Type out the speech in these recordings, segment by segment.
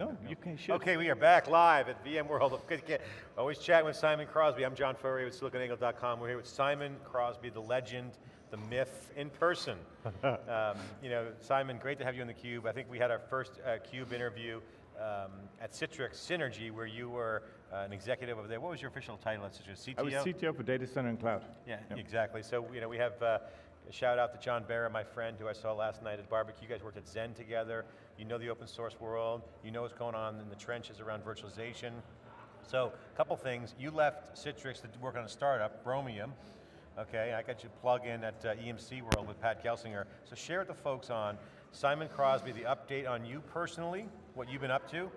No, Not no, gonna- you can should. Okay, we are back live at VMworld. Always chatting with Simon Crosby. I'm John Furrier with SiliconANGLE.com. We're here with Simon Crosby, the legend, the myth, in person. um, you know, Simon, great to have you on theCUBE. I think we had our first uh, CUBE interview um, at Citrix Synergy, where you were uh, an executive over there. What was your official title at Citrix? CTO? I was CTO for data center and cloud. Yeah, Yep. exactly. So, you know, we have uh, a shout out to John Barra, my friend who I saw last night at barbecue. You guys worked at Xen together. You know the open source world. You know what's going on in the trenches around virtualization. So, a couple things. You left Citrix to work on a startup, Bromium. Okay, I got you plug in at uh, EMC World with Pat Gelsinger. So share with the folks on Simon Crosby, the update on you personally, what you've been up to,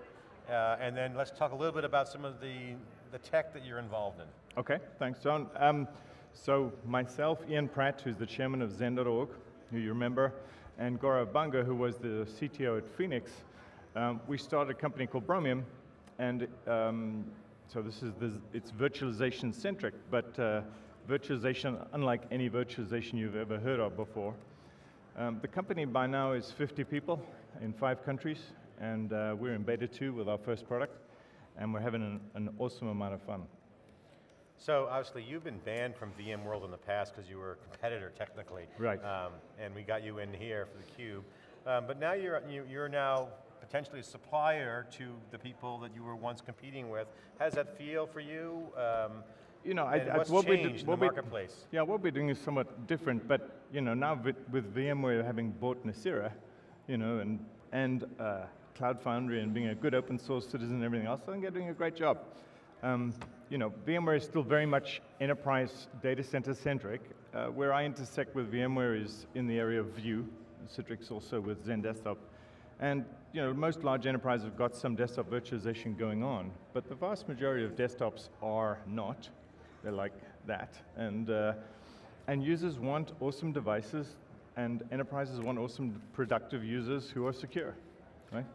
uh, and then let's talk a little bit about some of the, the tech that you're involved in. Okay, thanks John. Um, so myself, Ian Pratt, who's the chairman of Xen.org, who you remember, and Gaurav Banga, who was the CTO at Phoenix, um, we started a company called Bromium, and um, so this is, this, it's virtualization centric, but uh, virtualization unlike any virtualization you've ever heard of before. Um, the company by now is 50 people in five countries, and uh, we're in beta two with our first product, and we're having an, an awesome amount of fun. So obviously you've been banned from VMworld in the past because you were a competitor technically. Right. Um, and we got you in here for the Cube. Um, but now you're, you- you're now potentially a supplier to the people that you were once competing with. How does that feel for you? Um, You know, I, I, what's what we in what the we- marketplace? Yeah, what we're doing is somewhat different, but you know, now with, with VMware having bought Nicira, you know, and and uh, Cloud Foundry and being a good open source citizen and everything else, I think they're doing a great job. Um, you know, VMware is still very much enterprise data center centric. Uh, where I intersect with VMware is in the area of View, Citrix also with XenDesktop. And you know, most large enterprises have got some desktop virtualization going on, but the vast majority of desktops are not. They're like that. And, uh, and users want awesome devices, and enterprises want awesome, productive users who are secure, right?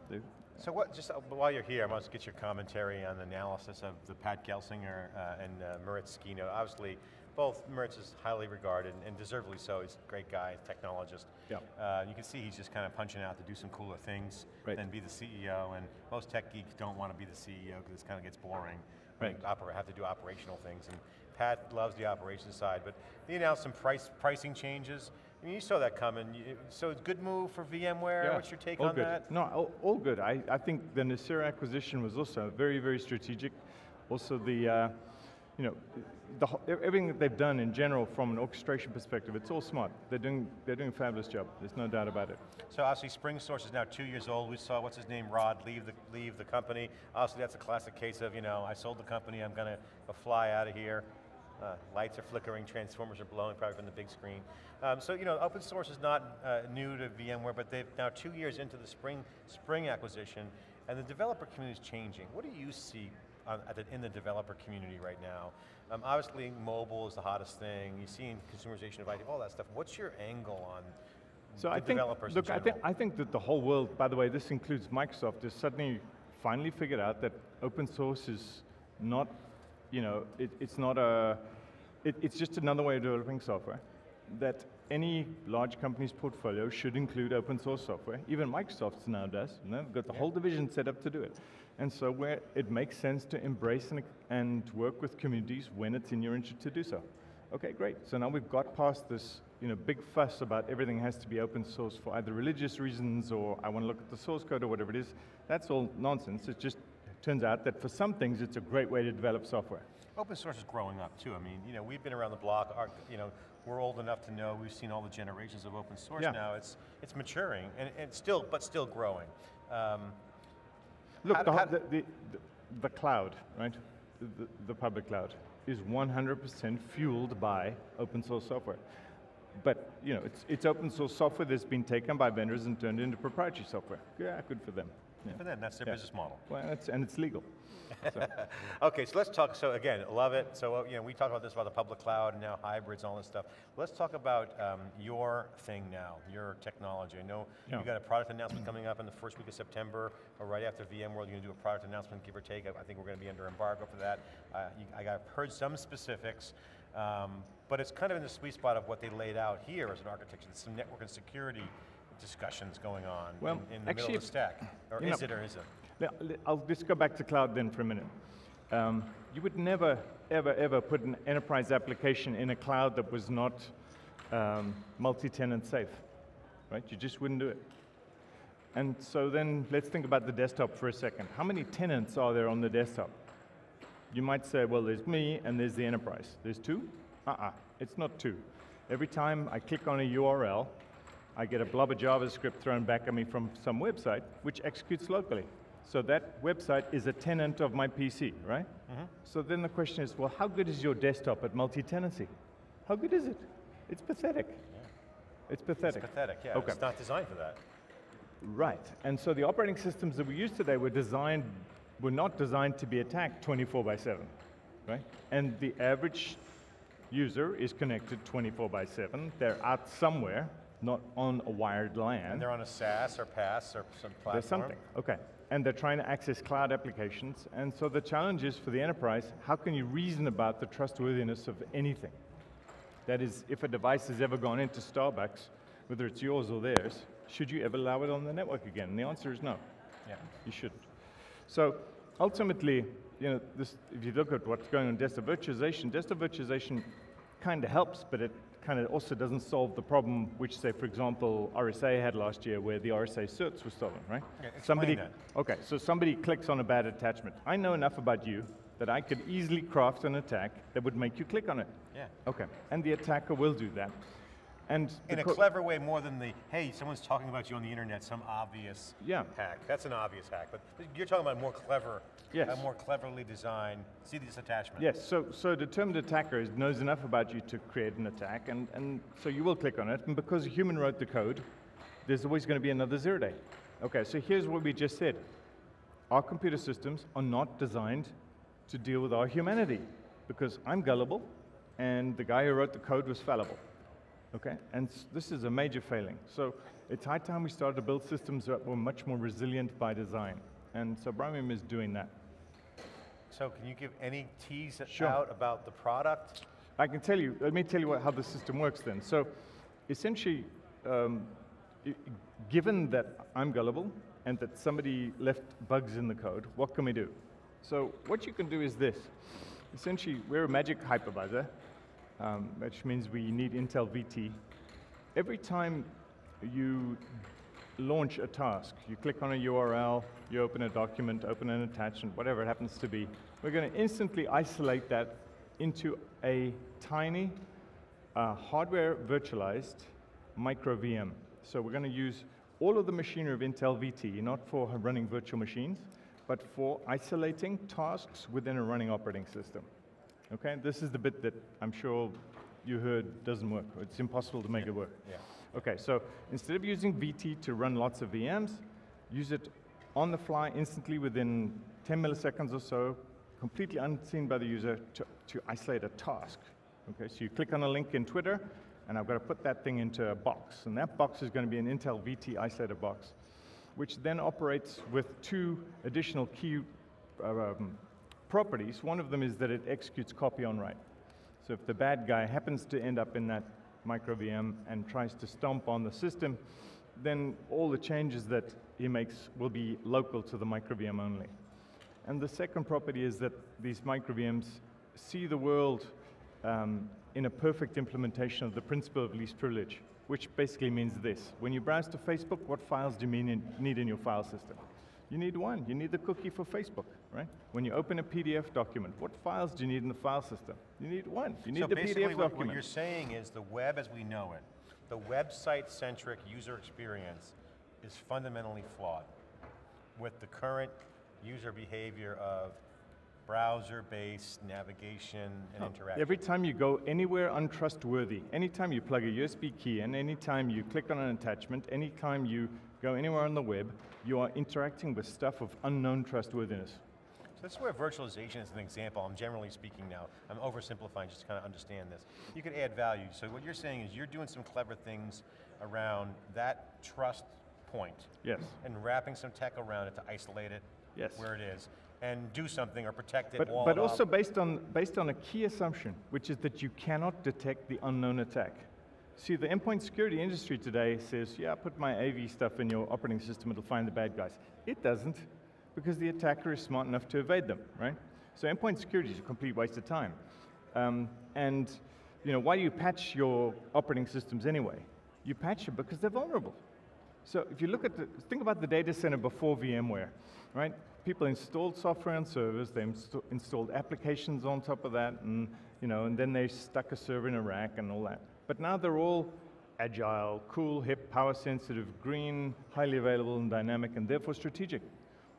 So what, just uh, while you're here, I want to get your commentary on the analysis of the Pat Gelsinger uh, and uh, Maritz keynote. Obviously, both Maritz is highly regarded, and deservedly so. He's a great guy, technologist. Yeah. Uh, you can see he's just kind of punching out to do some cooler things Right. than be the CEO, and most tech geeks don't want to be the CEO because it kind of gets boring. Right. you oper- have to do operational things, and Pat loves the operations side, but they announced some price pricing changes. I mean, you saw that coming. So it's good move for VMware. Yeah, What's your take all on good. that? No, all, all good. I, I think the Nicira acquisition was also very, very strategic. Also the, uh, you know, the, everything that they've done in general from an orchestration perspective, it's all smart. They're doing, they're doing a fabulous job. There's no doubt about it. So obviously Spring Source is now two years old. We saw, what's his name, Rod, leave the, leave the company. Obviously that's a classic case of, you know, I sold the company, I'm going to fly out of here. Uh, lights are flickering, transformers are blowing probably from the big screen. Um, so, you know, open source is not uh, new to VMware, but they've now two years into the Spring, Spring acquisition, and the developer community is changing. What do you see on, at the, in the developer community right now? Um, obviously, mobile is the hottest thing. You're seeing consumerization of IT, all that stuff. What's your angle on So the I think, developers look, I think. I think that the whole world, by the way, this includes Microsoft, has suddenly finally figured out that open source is not, you know, it, it's not a, it, it's just another way of developing software. That any large company's portfolio should include open source software. Even Microsoft now does. You know, they've got the whole division set up to do it. And so where it makes sense to embrace and, and work with communities when it's in your interest to do so. Okay, great. So now we've got past this you know, big fuss about everything has to be open source for either religious reasons or I want to look at the source code or whatever it is. That's all nonsense. It just turns out that for some things it's a great way to develop software. Open source is growing up too. I mean, you know, we've been around the block. Our, you know, we're old enough to know we've seen all the generations of open source Yeah. now. It's it's maturing and, and still, but still growing. Um, Look, How- the, how- the, the, the, cloud, right? The, the, the public cloud is 100% fueled by open source software. But you know, it's, it's open source software that's been taken by vendors and turned into proprietary software. Yeah, good for them. Yeah. for them, that's their Yeah. business model. Well, it's, and it's legal. So, Okay, so let's talk. So again, love it. So uh, you know, we talked about this about the public cloud and now hybrids, and all this stuff. Let's talk about um, your thing now, your technology. I know Yeah. you got a product announcement coming up in the first week of September, or right after VMworld. You're going to do a product announcement, give or take. I I think we're going to be under embargo for that. Uh, you, I got heard some specifics, um, but it's kind of in the sweet spot of what they laid out here as an architecture. Some network and security discussions going on Well, in, in the actually, middle of the stack? Or is know- it or isn't? I'll just go back to cloud then for a minute. Um, you would never, ever, ever put an enterprise application in a cloud that was not um, multi-tenant safe, right? You just wouldn't do it. And so then let's think about the desktop for a second. How many tenants are there on the desktop? You might say, well, there's me and there's the enterprise. There's two? Uh-uh, it's not two. Every time I click on a URL, I get a blob of JavaScript thrown back at me from some website, which executes locally. So that website is a tenant of my PC, right? Mm-hmm. So then the question is, well, how good is your desktop at multi-tenancy? How good is it? It's pathetic. It's pathetic. It's pathetic, yeah. Okay. It's not designed for that. Right. And so the operating systems that we use today were designed, were not designed to be attacked 24 by 7, right? And the average user is connected 24 by 7. They're out somewhere, not on a wired LAN. And they're on a SaaS or PaaS or some platform. There's something. Okay. And they're trying to access cloud applications. And so the challenge is for the enterprise, how can you reason about the trustworthiness of anything? That is, if a device has ever gone into Starbucks, whether it's yours or theirs, should you ever allow it on the network again? And the answer is no. Yeah. You shouldn't. So ultimately, you know, this, if you look at what's going on in desktop virtualization, desktop virtualization kind of helps, but it kind of also doesn't solve the problem which, say, for example, RSA had last year where the RSA certs were stolen, right? Yeah, somebody, that. Okay, so somebody clicks on a bad attachment. I know enough about you that I could easily craft an attack that would make you click on it. Yeah. Okay, and the attacker will do that. And In a clever way, more than the, hey, someone's talking about you on the internet, some obvious Yeah. hack. That's an obvious hack. But you're talking about more clever, Yes. a more cleverly designed, see this attachment. Yes, so, so a determined attacker knows enough about you to create an attack, and, and so you will click on it, and because a human wrote the code, there's always going to be another zero day. Okay, so here's what we just said. Our computer systems are not designed to deal with our humanity, because I'm gullible, and the guy who wrote the code was fallible. Okay, and this is a major failing. So it's high time we started to build systems that were much more resilient by design, and so Bromium is doing that. So can you give any tease Sure. out about the product? I can tell you, let me tell you what, how the system works then. So essentially, um, given that I'm gullible and that somebody left bugs in the code, what can we do? So what you can do is this. Essentially, we're a magic hypervisor, um, which means we need Intel VT. Every time you launch a task, you click on a URL, you open a document, open an attachment, whatever it happens to be, we're going to instantly isolate that into a tiny uh, hardware virtualized micro VM. So we're going to use all of the machinery of Intel VT, not for running virtual machines, but for isolating tasks within a running operating system. Okay, this is the bit that I'm sure you heard doesn't work. It's impossible to make it work. Yeah. Okay, so instead of using VT to run lots of VMs, use it on the fly instantly within 10 milliseconds or so, completely unseen by the user to, to isolate a task. Okay, so you click on a link in Twitter, and I've got to put that thing into a box. And that box is going to be an Intel VT isolator box, which then operates with two additional key uh, um, properties. One of them is that it executes copy on write. So if the bad guy happens to end up in that micro VM and tries to stomp on the system, then all the changes that he makes will be local to the micro VM only. And the second property is that these micro VMs see the world um, in a perfect implementation of the principle of least privilege, which basically means this. When you browse to Facebook, what files do you in, need in your file system? You need one. You need the cookie for Facebook, right? When you open a PDF document, what files do you need in the file system? You need one. You need so the basically PDF what, what you're saying is the web as we know it, the website-centric user experience is fundamentally flawed with the current user behavior of browser-based navigation and oh, interaction. Every time you go anywhere untrustworthy, anytime you plug a USB key in, anytime you click on an attachment, anytime you go anywhere on the web, you are interacting with stuff of unknown trustworthiness. So this is where virtualization is an example. I'm generally speaking now. I'm oversimplifying just to kind of understand this. You could add value. So what you're saying is you're doing some clever things around that trust point Yes. and wrapping some tech around it to isolate it Yes. where it is and do something or protect it, But, but it also up. based on, based on a key assumption, which is that you cannot detect the unknown attack. See, the endpoint security industry today says, yeah, put my AV stuff in your operating system, it'll find the bad guys. It doesn't, because the attacker is smart enough to evade them, right? So endpoint security is a complete waste of time. Um, and you know, why do you patch your operating systems anyway? You patch them because they're vulnerable. So if you look at the, think about the data center before VMware, right? People installed software on servers, they inst installed applications on top of that, and, you know, and then they stuck a server in a rack and all that. But now they're all agile, cool, hip, power sensitive, green, highly available and dynamic, and therefore strategic.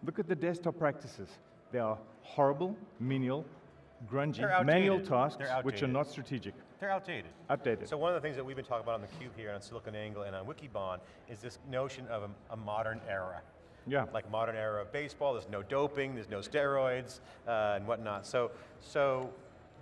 Look at the desktop practices. They are horrible, menial, grungy, manual tasks which are not strategic. They're outdated. Outdated. So one of the things that we've been talking about on theCUBE here on SiliconANGLE and on Wikibon is this notion of a, a modern era. Yeah. Like modern era of baseball, there's no doping, there's no steroids, uh, and whatnot. So, so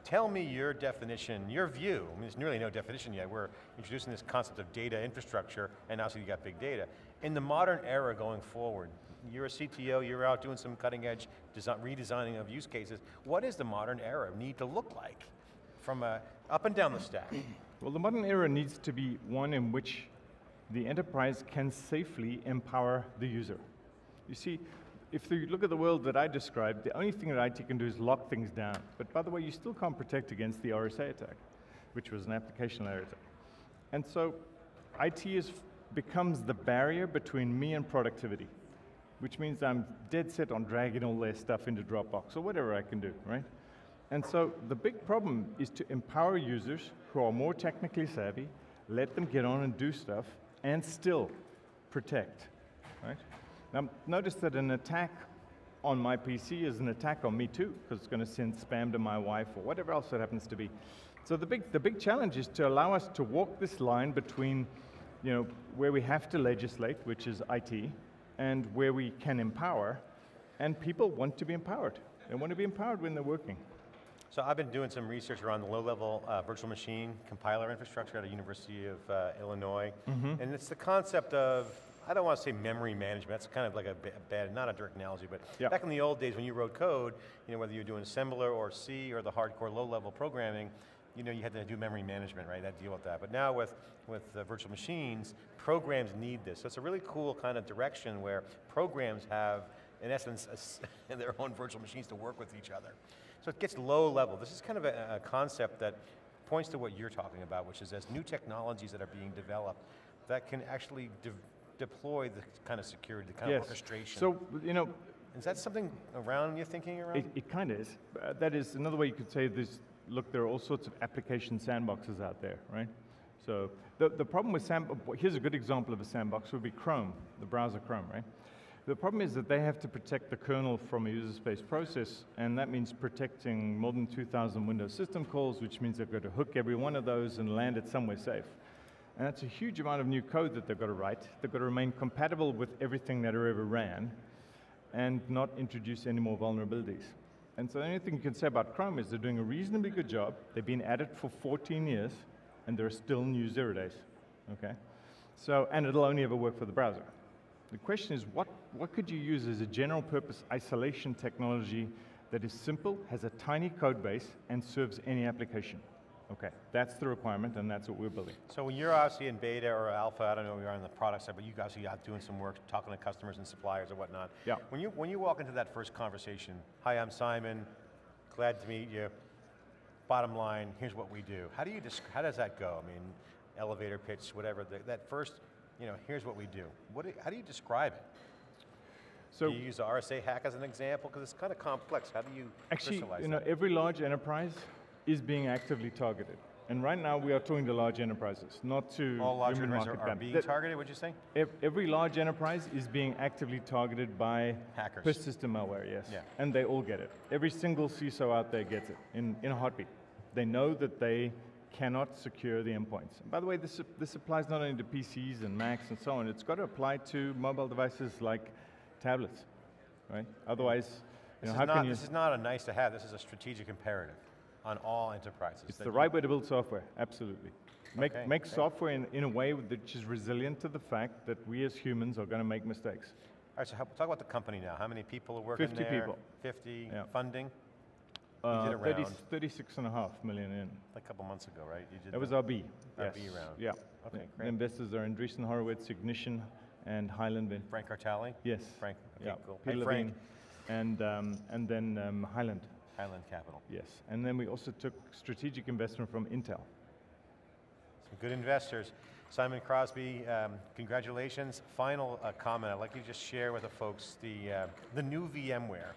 Tell me your definition, your view. I mean, there's nearly no definition yet. We're introducing this concept of data infrastructure, and obviously you got big data. In the modern era going forward, you're a CTO, you're out doing some cutting edge design, redesigning of use cases. What does the modern era need to look like from a, up and down the stack? Well, the modern era needs to be one in which the enterprise can safely empower the user. You see, if you look at the world that I described, the only thing that IT can do is lock things down. But by the way, you still can't protect against the RSA attack, which was an application layer attack. And so IT is, becomes the barrier between me and productivity, which means I'm dead set on dragging all their stuff into Dropbox or whatever I can do, right? And so the big problem is to empower users who are more technically savvy, let them get on and do stuff, and still protect, right? Now, notice that an attack on my PC is an attack on me too, because it's going to send spam to my wife or whatever else it happens to be. So the big, the big challenge is to allow us to walk this line between you know, where we have to legislate, which is IT, and where we can empower, and people want to be empowered. They want to be empowered when they're working. So I've been doing some research around the low-level uh, virtual machine compiler infrastructure at the University of uh, Illinois, mm -hmm. and it's the concept of I don't want to say memory management, that's kind of like a bad, not a direct analogy, but back in the old days when you wrote code, you know, whether you're doing assembler or C or the hardcore low-level programming, you know, you had to do memory management, right, that deal with that. But now with, with uh, virtual machines, programs need this. So it's a really cool kind of direction where programs have, in essence, a, their own virtual machines to work with each other. So it gets low level. This is kind of a, a concept that points to what you're talking about, which is as new technologies that are being developed that can actually deploy the kind of security, the kind yes. of orchestration. So, you know. Is that something around you're thinking around? It, it kind of is. Uh, that is another way you could say this, look, there are all sorts of application sandboxes out there, right? So the, the problem with sandbox, here's a good example of a sandbox would be Chrome, the browser Chrome, right? The problem is that they have to protect the kernel from a user space process, and that means protecting more than 2,000 Windows system calls, which means they've got to hook every one of those and land it somewhere safe. And that's a huge amount of new code that they've got to write. They've got to remain compatible with everything that ever ran and not introduce any more vulnerabilities. And so the only thing you can say about Chrome is they're doing a reasonably good job. They've been at it for 14 years, and there are still new zero days, okay? So, and it'll only ever work for the browser. The question is, what, what could you use as a general purpose isolation technology that is simple, has a tiny code base, and serves any application? Okay, that's the requirement and that's what we're building. So when you're obviously in beta or alpha, I don't know where you are on the product side, but you guys are out doing some work, talking to customers and suppliers or whatnot. Yeah. When you, when you walk into that first conversation, hi, I'm Simon, glad to meet you. Bottom line, here's what we do. How do you, how does that go? I mean, elevator pitch, whatever, the, that first, you know, here's what we do. What do, how do you describe it? So do you use the RSA hack as an example? Because it's kind of complex. How do you Actually, you know, every large enterprise is being actively targeted. And right now we are talking to large enterprises, not to All large enterprises are, are being that targeted, would you say? Every large enterprise is being actively targeted by hackers. persistent malware, yes. Yeah. And they all get it. Every single CISO out there gets it in, in a heartbeat. They know that they cannot secure the endpoints. And by the way, this, this applies not only to PCs and Macs and so on, it's got to apply to mobile devices like tablets, right? Otherwise, you know, how not, can you... This is not a nice to have, this is a strategic imperative on all enterprises. It's the right way to build software, absolutely. Make, okay, make okay. software in, in a way which is resilient to the fact that we as humans are going to make mistakes. All right, so talk about the company now. How many people are working 50 there? 50 people. 50, yeah. funding? Uh, did a 30 36 and a half million in. a couple months ago, right? You did That was our B. Our yes. B round. Yeah. Okay, great. The investors are Andreessen Horowitz, Ignition, and Highland Vin. Frank Artale? Yes. Frank, okay, yeah. cool. Peter Hey, Frank, Levine, and um, and then um, Highland. Highland Capital. Yes. And then we also took strategic investment from Intel. Some good investors. Simon Crosby, um, congratulations. Final uh, comment, I'd like you to just share with the folks the, uh, the new VMware.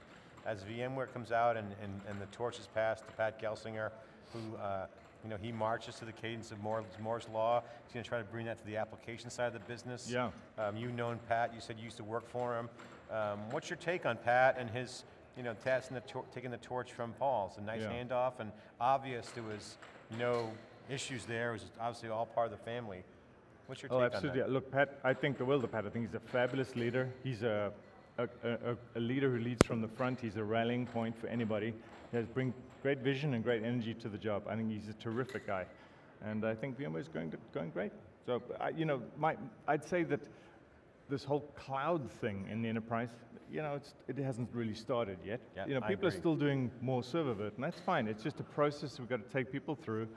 As VMware comes out and, and, and the torch is passed to Pat Gelsinger, who uh, you know, he marches to the cadence of Moore's, Moore's Law. He's going to try to bring that to the application side of the business. Yeah. Um, you've known Pat, you said you used to work for him. Um, what's your take on Pat and his, you know, passing the tor- taking the torch from Paul? It's a nice Yeah. handoff and obvious there was no issues there. It was obviously all part of the family. What's your Oh, take absolutely. on that? Look, Pat, I think the will of Pat. I think he's a fabulous leader. He's a, a, a, a leader who leads from the front. He's a rallying point for anybody. He has bring great vision and great energy to the job. I think he's a terrific guy. And I think VMware is going, going great. So, I, you know, my, I'd say that this whole cloud thing in the enterprise, you know, it's, it hasn't really started yet. Yeah, you know, people are still doing more server of and that's fine. It's just a process we've got to take people through.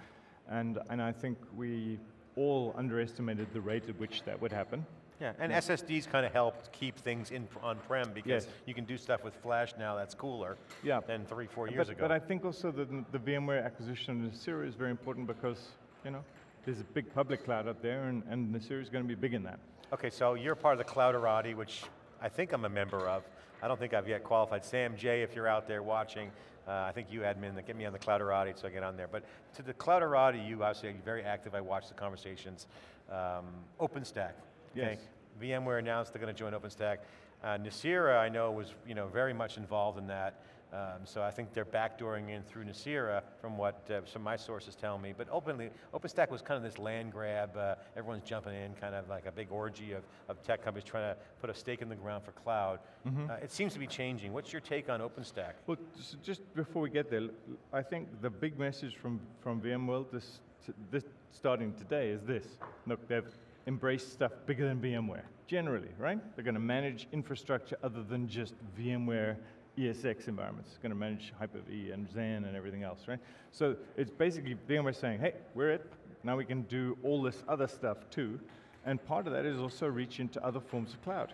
And, and I think we all underestimated the rate at which that would happen. Yeah, and SSDs kind of helped keep things in on-prem because Yes. you can do stuff with flash now that's cooler Yeah. than three, four years but, ago. but I think also that the VMware acquisition of Nicira is very important because, you know, there's a big public cloud out there and, and Nicira is going to be big in that. Okay, so you're part of the Clouderati, which I think I'm a member of. I don't think I've yet qualified. Sam J, if you're out there watching, uh, I think you admin that get me on the Clouderati so I get on there. But to the Clouderati, you obviously are very active. I watch the conversations. Um, OpenStack. Okay? Yes. VMware announced they're going to join OpenStack. Uh, Nicira, I know, was you know very much involved in that. Um, so I think they're backdooring in through Nicira, from what uh, some of my sources tell me. But openly, OpenStack was kind of this land grab. Uh, everyone's jumping in, kind of like a big orgy of, of tech companies trying to put a stake in the ground for cloud. Uh, it seems to be changing. What's your take on OpenStack? Well, just before we get there, I think the big message from, from VMworld this, this starting today is this. Look, they've embraced stuff bigger than VMware, generally, right? They're going to manage infrastructure other than just VMware ESX environments. It's going to manage Hyper-V and Xen and everything else, right? So it's basically VMware saying, hey, we're it. Now we can do all this other stuff too. And part of that is also reach into other forms of cloud.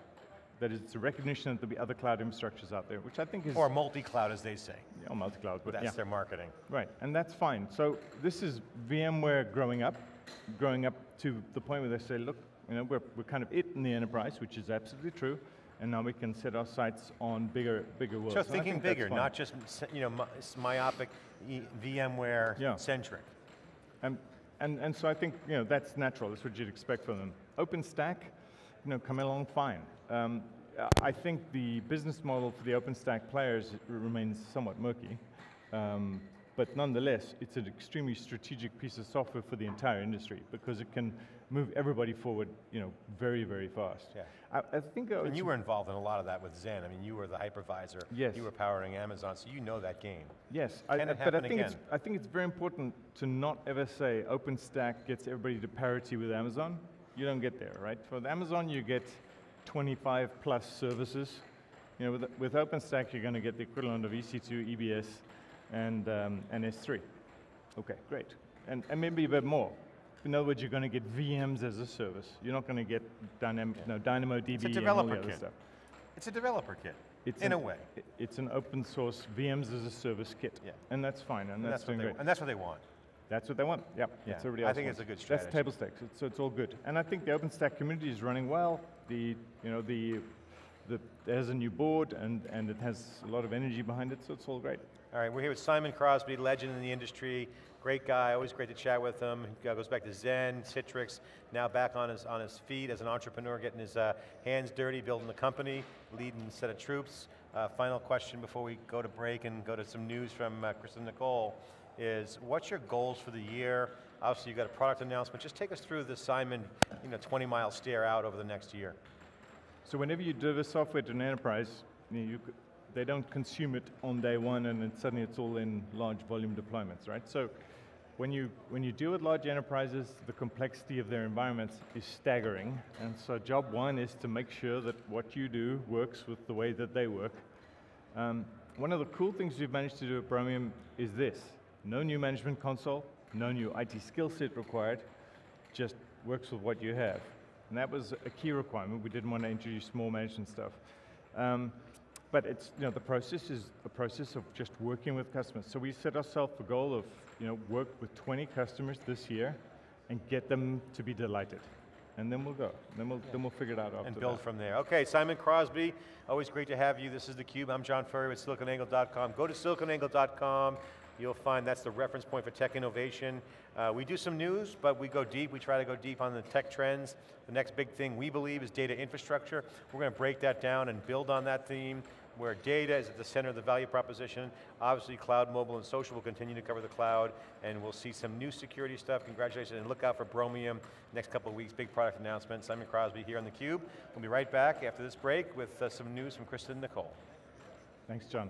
That is, it's a recognition that there'll be other cloud infrastructures out there, which I think is Or multi-cloud, as they say. yeah, multi-cloud, but That's yeah. their marketing. Right, and that's fine. So this is VMware growing up, growing up to the point where they say, look, you know, we're, we're kind of it in the enterprise, which is absolutely true, and now we can set our sights on bigger, bigger worlds. So thinking think bigger, not just you know myopic, VMware Yeah. centric. And, and, and so I think you know, that's natural, that's what you'd expect from them. OpenStack, you know, come along fine. Um, I think the business model for the OpenStack players remains somewhat murky. Um, but nonetheless, it's an extremely strategic piece of software for the entire industry because it can move everybody forward, you know, very, very fast. Yeah. I, I think uh, And you were involved in a lot of that with Xen. I mean, you were the hypervisor. Yes. You were powering Amazon, so you know that game. Yes, I, I- it but I think, it's. I think it's very important to not ever say OpenStack gets everybody to parity with Amazon. You don't get there, right? For Amazon, you get 25 plus services. You know, with, with OpenStack, you're going to get the equivalent of EC2, EBS, and, um, and S3. Okay, great. And, and maybe a bit more. In other words, you're going to get VMs as a service. You're not going to get Dynam- no, DynamoDB and all developer the other kit. stuff. It's a developer kit, It's in an- a way. It's an open source VMs as a service kit. Yeah. And that's fine, and, And that's, that's, what doing they, great. and that's what they want. That's what they want. Yep. Yeah. That's everybody I think wants. it's a good strategy. That's table stakes. It's, so it's all good. And I think the OpenStack community is running well. The you know the the there's a new board and and it has a lot of energy behind it. So it's all great. All right, we're here with Simon Crosby, legend in the industry, great guy, always great to chat with him. He goes back to Xen, Citrix, now back on his, on his feet as an entrepreneur, getting his uh, hands dirty, building the company, leading a set of troops. Uh, final question before we go to break and go to some news from uh, Kristen Nicole is, what's your goals for the year? Obviously, you got a product announcement. Just take us through the Simon, you know, 20 mile stare out over the next year. So whenever you deliver software to an enterprise, you you they don't consume it on day one and then suddenly it's all in large volume deployments, right? So when you, when you deal with large enterprises, the complexity of their environments is staggering. And so job one is to make sure that what you do works with the way that they work. Um, one of the cool things we've managed to do at Bromium is this. No new management console, no new IT skill set required, just works with what you have. And that was a key requirement. We didn't want to introduce more management stuff. Um, but it's, you know, the process is a process of just working with customers. So we set ourselves a goal of, you know, work with 20 customers this year and get them to be delighted. And then we'll go. Then we'll, then we'll figure it out after and build that. from there. Okay, Simon Crosby, always great to have you. This is theCUBE, I'm John Furrier with siliconangle.com. Go to siliconangle.com, you'll find that's the reference point for tech innovation. Uh, we do some news, but we go deep, we try to go deep on the tech trends. The next big thing we believe is data infrastructure. We're going to break that down and build on that theme where data is at the center of the value proposition. Obviously cloud, mobile, and social will continue to cover the cloud, and we'll see some new security stuff. Congratulations, and look out for Bromium next couple of weeks, big product announcement. Simon Crosby here on theCUBE. We'll be right back after this break with uh, some news from Kristen Nicole. Thanks, John.